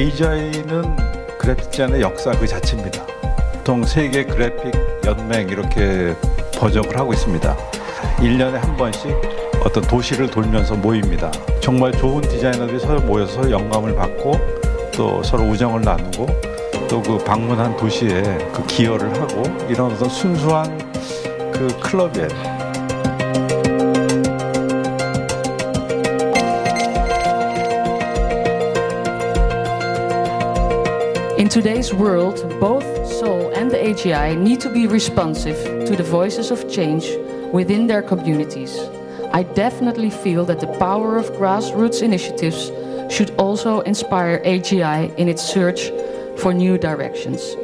AGI는 그래픽 디자인의 역사 그 자체입니다. 보통 세계 그래픽 연맹 이렇게 번역을 하고 있습니다. 1년에 한 번씩 어떤 도시를 돌면서 모입니다. 정말 좋은 디자이너들이 서로 모여서 영감을 받고 또 서로 우정을 나누고 또 그 방문한 도시에 그 기여를 하고 이런 어떤 순수한 그 클럽이에 In today's world, both Seoul and the AGI need to be responsive to the voices of change within their communities. I definitely feel that the power of grassroots initiatives should also inspire AGI in its search for new directions.